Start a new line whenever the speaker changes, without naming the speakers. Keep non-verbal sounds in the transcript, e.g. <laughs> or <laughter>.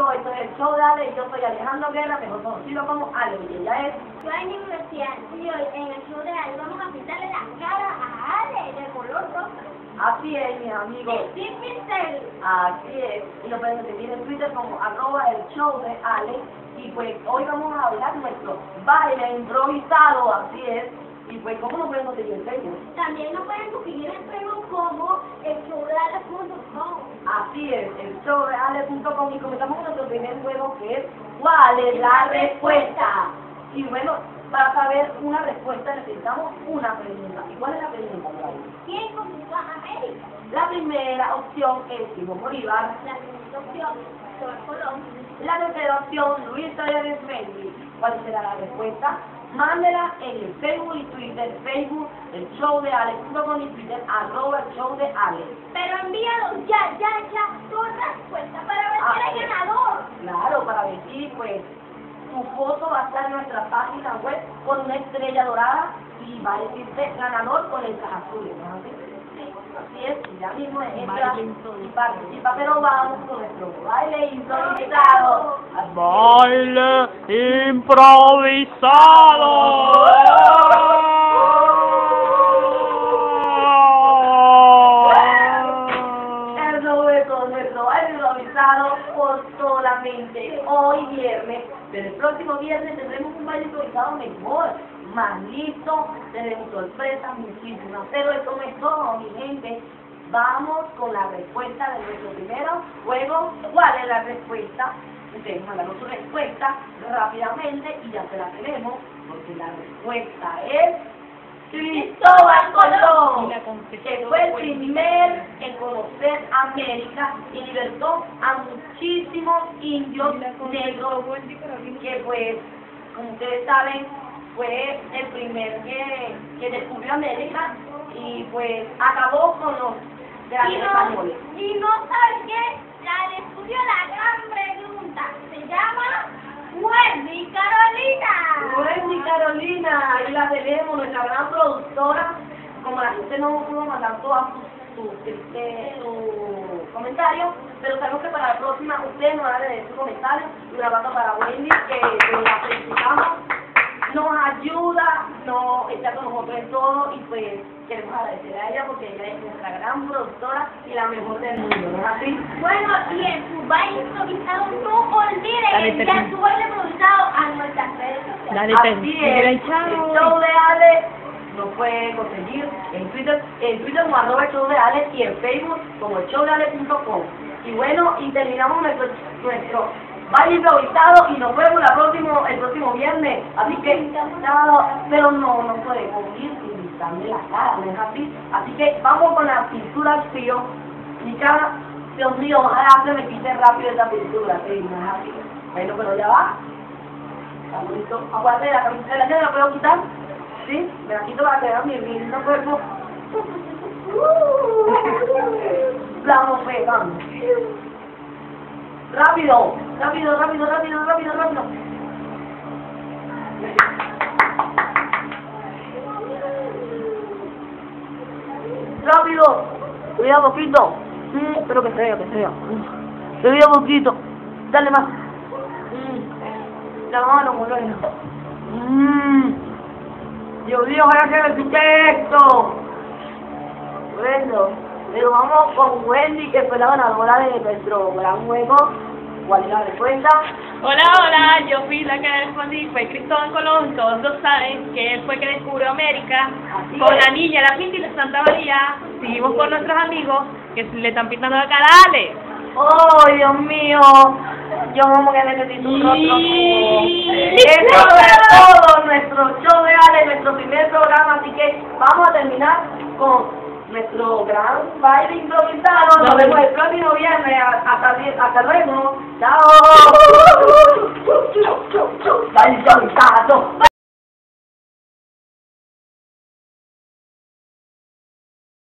amigos, esto es el show de Ale y yo soy Alejandro Guerra, mejor conocido como Ale, y ella es...
Mi universidad y hoy en el show de Ale vamos a pintarle la cara a Ale de color rosa.
Así es, mis amigos.
Sin pincel.
Así es. Y lo pueden seguir en Twitter como arroba el show de Ale. Y pues hoy vamos a hablar nuestro baile improvisado, así es. Y pues, ¿cómo nos pueden seguir en Facebook?
También nos pueden conseguir en Facebook como el show de Ale.com.
Así es, el showreale.com y comenzamos con nuestro primer juego que es ¿Cuál es la respuesta? Y bueno, para saber una respuesta necesitamos una pregunta. ¿Y cuál es la pregunta, Claudia?
¿Quién conquistó a América?
La primera opción es Simón Bolívar.
La segunda opción, Colón.
La tercera opción, Luis Talleres Mendy. ¿Cuál será la respuesta? Mándela en el Facebook y Twitter, Facebook, el show de Ale, con y Twitter, arroba el show de Ale.
Pero envíalo ya, ya, ya, tu respuesta para ver quién es ganador.
Claro, para decir, pues, tu foto va a estar en nuestra página web con una estrella dorada y va a decirte ganador con letras azules, ¿no ya mismo entra y participa, pero vamos con nuestro baile improvisado.
Baile improvisado.
Eso es con nuestro baile improvisado por solamente hoy viernes, pero el próximo viernes tendremos un baile improvisado mejor, más listo, tenemos sorpresas muchísimas, pero eso no es todo, mi gente. Vamos con la respuesta de nuestro primero juego. ¿Cuál es la respuesta? Ustedes mandaron su respuesta rápidamente y ya se la tenemos, porque la respuesta es Cristóbal Colón, que fue el primer en conocer América y libertó a muchísimos indios negros, que pues, como ustedes saben, fue el primer que, que descubrió América y pues acabó con los
Y no, y no sabes qué, la descubrió la gran pregunta. Se llama Wendy Carolina.
Wendy Carolina, ahí la tenemos, nuestra gran productora. Como la gente no pudo mandar todos sus sus, este, sus comentarios, pero sabemos que para la próxima ustedes nos van a leer sus comentarios. Y un abrazo para Wendy, que, que la felicitamos. Nos ayuda, no está con nosotros en todo y pues queremos agradecer a ella porque ella es nuestra gran productora y la mejor del mundo, ¿no es así?
Bueno, y en su baile improvisado no olviden enviar
termina.
su baile improvisado a nuestras redes sociales.
Dale,
Así es,
chao.
el show de Ale lo puede conseguir en Twitter, en Twitter como arroba el show de Ale y en Facebook como el show de Ale.com. Y bueno, y terminamos nuestro, nuestro baile improvisado y nos vemos la próximo, el próximo Así que, pero no, no podemos ir sin pintarme la cara, ¿no es así? Así que vamos con la pintura al frío. Mi cara, Dios mío, ojalá se me quite rápido esa pintura, sí, no es así. Bueno, pero ya va. Está bonito. Aguante la camiseta de la gente, ¿la puedo quitar? ¿Sí? Me la quito para que vean mi lindo cuerpo. <laughs> Vamos pegando. Rápido, rápido, rápido, rápido, rápido, rápido. Rápido. Cuidado poquito. Mm, espero que sea, que sea. Mm. Cuidado poquito. Dale más. Mm. La mano, bueno. Mm. Dios mío, ojalá que me pique esto. Bueno, pero vamos con Wendy, que fue la ganadora de nuestro gran juego. ¿Cuál es la respuesta?
Hola, hola, yo fui la que respondí, fue Cristóbal Colón, todos lo saben, que él fue que descubrió América,
Así
con
es.
la niña, la Pinta y la Santa María, seguimos con nuestros amigos que le están pintando la cara a Ale.
¡Oh, Dios mío! Yo como que necesito un rostro.
Y-
Eso es todo nuestro show de Ale, nuestro primer programa, así que vamos a terminar con nuestro gran baile improvisado. Nos vemos el próximo viernes. Hasta, hasta luego. Chao.